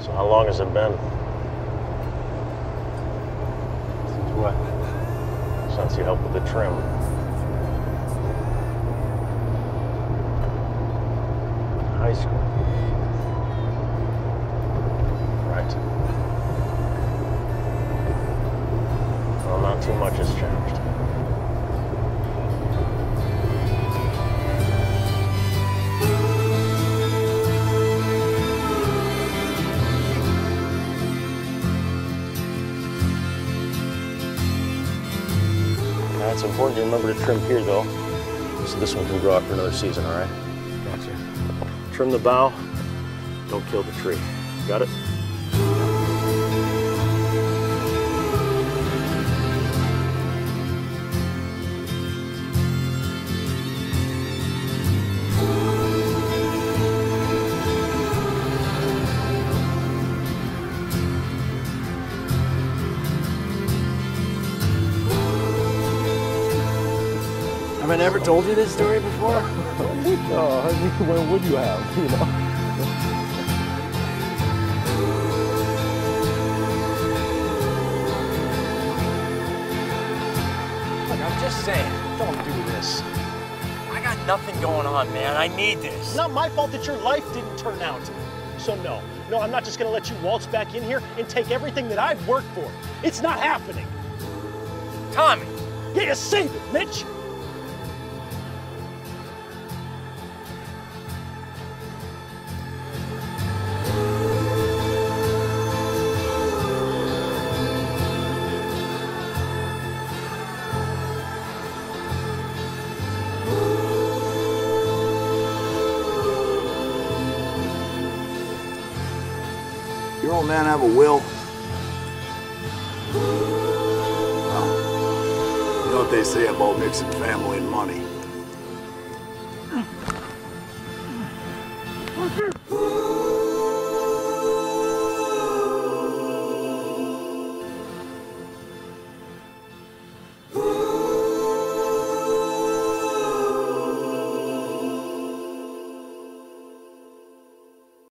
So how long has it been Since What? since you helped with the trim? High school. Right. Well, not too much has changed. It's important to remember to trim here, though, so this one can grow out for another season, all right? Gotcha. Trim the bough, don't kill the tree. Got it? Have I never told you this story before? No, oh, I mean, when would you have, you know? Look, I'm just saying, don't do this. I got nothing going on, man. I need this. It's not my fault that your life didn't turn out. So no, no, I'm not just gonna let you waltz back in here and take everything that I've worked for. It's not happening. Tommy, Yeah, you save it, Mitch. your old man have a will? Well, you know what they say about mixing family and money.